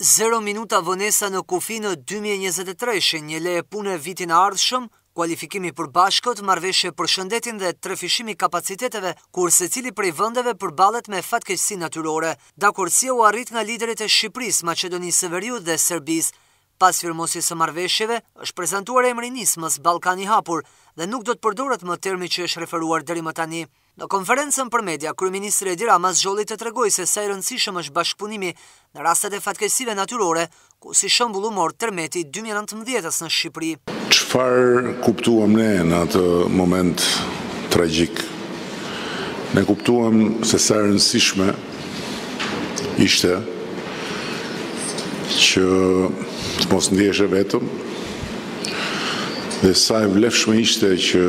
Zero minuta vonesa në kufi në dy mijë e njëzet e treshin, një leje pune vitin e ardhshëm, kualifikim i përbashkët, marrëveshje për shëndetin dhe trefishim i kapaciteteve kur secili prej vendeve përballet me fatkeqësi natyrore. Dakordësia u arrit nga liderët e Shqipërisë, Maqedonisë së Veriut dhe Serbisë. Pas firmosjes së marrëveshjeve, është prezantuar emri i nismës Ballkani i Hapur dhe nuk do të përdoret më termi që është referuar deri më tani. Në konferencën për media, kryeministri Edi Rama zgjodhi të tregojë se sa i rëndësishëm është bashkëpunimi në rastet e fatkeqësive natyrore, ku si shembull u mor tërmeti i dy mijë e nëntëmbëdhjetës në Shqipëri. Çfarë kuptuam ne në atë moment tragjik? Ne kuptuam se sa e rëndësishme ishte që të mos ndiheshe vetëm dhe sa e vlefshme ishte që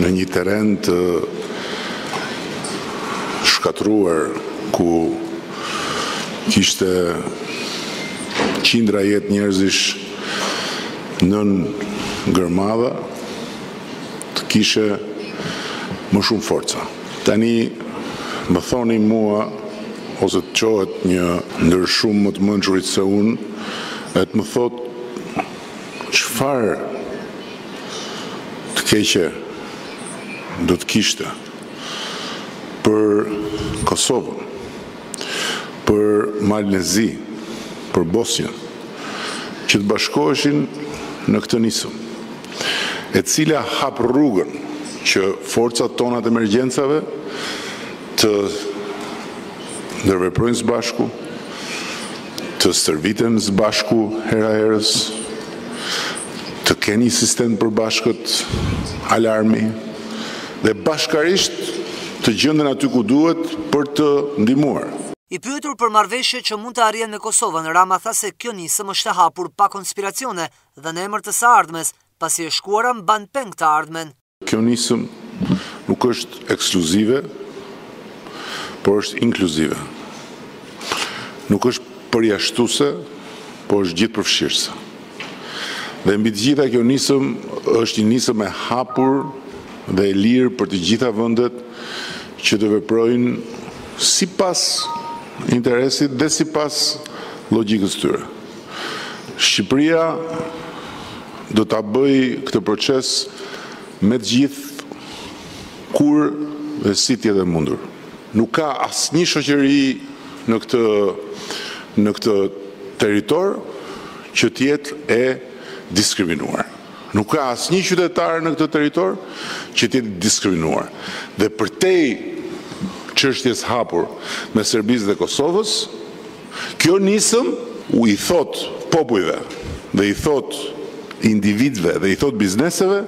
në një terren të shkatërruar ku kishte qindra jetë njerëzish nën gërmadha të kishe më shumë forca. Tani më thoni mua ose të çohet një ndër shumë më të mençurit se unë e të më thotë çfarë të keqe do të kishte për Kosovën. për Malin e Zi, për Bosnjën, që të bashkoheshin në këtë nisëm, e cila hap rrugën që forcat tona të emergjencave të ndërveprojnë së bashku, të stërviten së bashku hera-herës, të kenë një sistem të përbashkët alarmi dhe bashkarisht të gjenden aty ku duhet për të ndihmuar. I pyetur për marrëveshje që mund të arrihen me Kosovën, Rama tha se kjo nisëm është e hapur pa konspiracione dhe në emër të së ardhmes, pasi e shkuara mban peng të ardhmen. Kjo nisëm nuk është ekskluzive, por është inkluzive. Nuk është përjashtuese, por është gjithëpërfshirëse. Dhe mbi të gjitha kjo nisëm është një nisëm e hapur dhe e lirë për të gjitha vendet që të veprojnë sipas interesit dhe sipas logjikës së tyre. Shqipëria do ta bëjë këtë proces me të gjithë kur dhe si të jetë e mundur. Nuk ka asnjë shoqëri në këtë në këtë territor që të jetë e diskriminuar. Nuk ka asnjë qytetar në këtë territor që të jetë i diskriminuar. Dhe përtej çështjes së hapur mes Serbisë dhe Kosovës, Kjo nisëm u i thotë popujve dhe i thotë individëve dhe i thotë bizneseve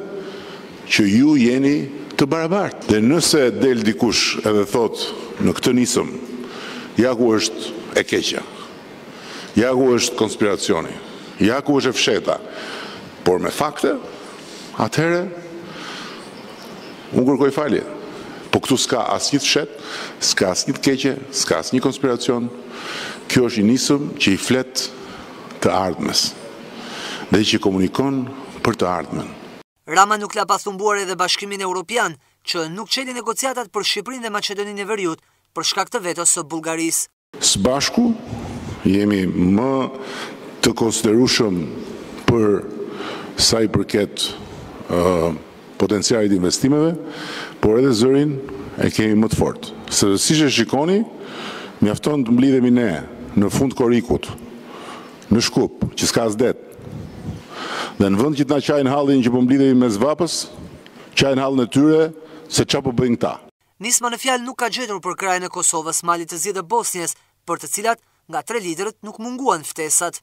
që ju jeni të barabartë dhe nëse del dikush edhe thotë në këtë nisëm ja ku është e keqja, ja ku është konspiracioni, ja ku është e fshehta, por me fakte, atëherë, Unë kërkoj falje, po këtu s'ka asnjë të fshehtë, s'ka asnjë të keqe, s'ka asnjë konspiracion, kjo është një nisëm që i flet të ardhmes dhe që komunikon për të ardhmen. Rama nuk la pa thumbuar edhe Bashkimin Europian, që nuk çeli negociatat për Shqipërinë dhe Maqedoninë e Veriut, për shkak të vetos së Bullgarisë. Së bashku jemi më të konsiderueshëm për sa i përket potencialit të investimeve, por edhe zërin e kemi më të fortë. Sepse siç e shikoni, mjafton të mblidhemi ne në fund korrikut, në Shkup, që s'ka as det. Dhe në vend që të na qajnë hallin që po mblidhemi mes vapës, qajnë hallin e tyre se ça po bëjnë këta. Nisma në fjalë nuk ka gjetur përkrahjen e Kosovës, Malit të Zi dhe Bosnjes, për të cilat nga tre liderët nuk munguan ftesat.